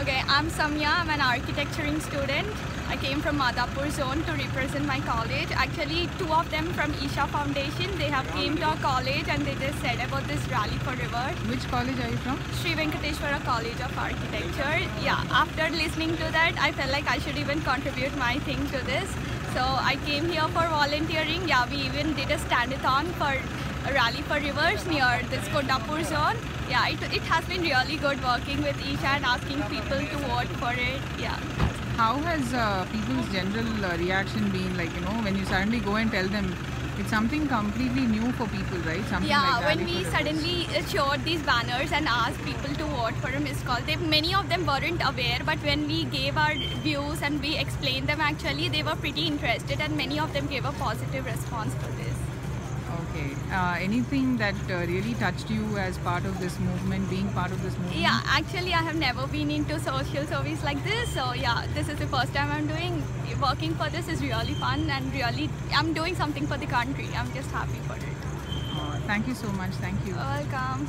Okay, I'm Sowmya. I'm an architecturing student. I came from Madhapur zone to represent my college. Actually, two of them from Isha Foundation. They have came to our college and they just said about this rally for river. Which college are you from? Sri Venkateshwara College of Architecture. Yeah, after listening to that, I felt like I should even contribute my thing to this. So I came here for volunteering. Yeah, we even did a stand-a-thon for a rally for rivers near this Kondapur zone. Yeah, it, it has been really good working with Isha and asking people to vote for it. Yeah. How has uh, people's general uh, reaction been? Like, you know, when you suddenly go and tell them it's something completely new for people, right? Something Yeah, like when we suddenly uh, showed these banners and asked people to vote for a missed call, they, many of them weren't aware, but when we gave our views and we explained them actually, they were pretty interested and many of them gave a positive response for this. Okay. Uh, anything that uh, really touched you as part of this movement, being part of this movement? Yeah, actually I have never been into social service like this, so yeah, this is the first time I'm doing, working for this is really fun and really, I'm doing something for the country. I'm just happy for it. Uh, thank you so much. Thank you. Welcome.